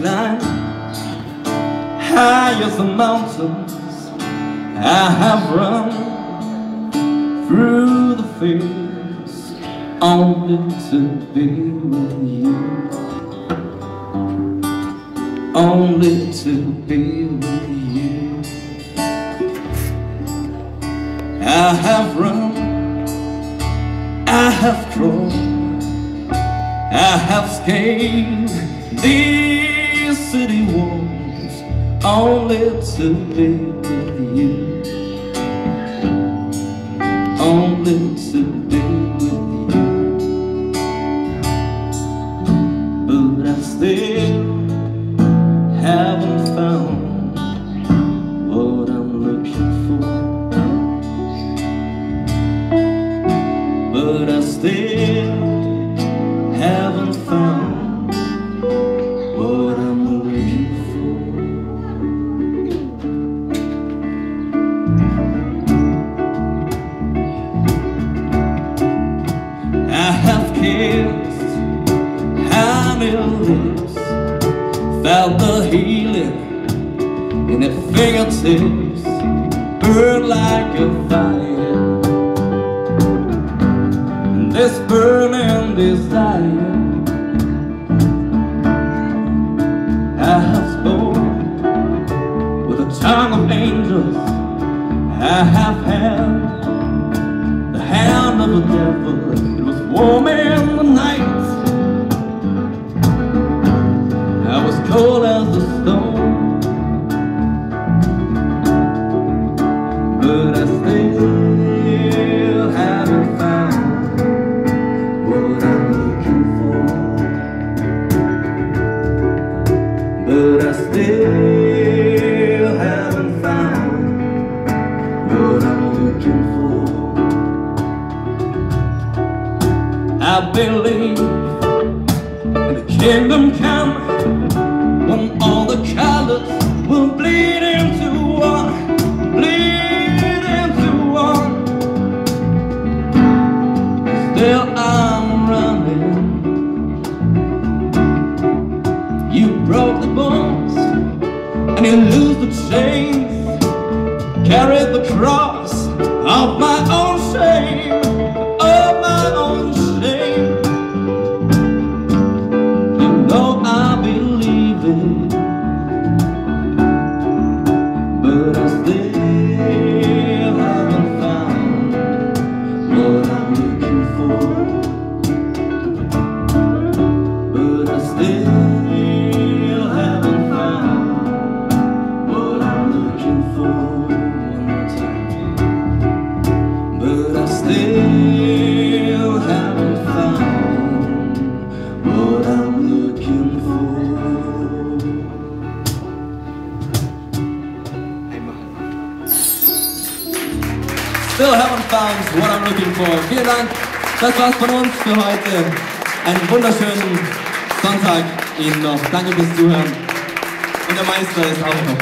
climb high as the mountains. I have run through the fields only to be with you. Only to be with you. I have run, I have crawled, I have scaled city walls only to be with you. Only to be with you. But I still felt the healing in their fingertips, burn like a fire. And this burning desire, I have spoken with the tongue of angels. I have held the hand of the devil. It was warm in the night. But I still haven't found what I'm looking for. I believe in the kingdom come when all the colors will bleed into Still I'm running. You broke the bones and you lose the chains, carried the cross of my own shame, Still haven't found what I'm looking for. Vielen Dank. Das war's von uns für heute. Einen wunderschönen Sonntag Ihnen noch. Danke fürs Zuhören. Und der Meister ist auch noch.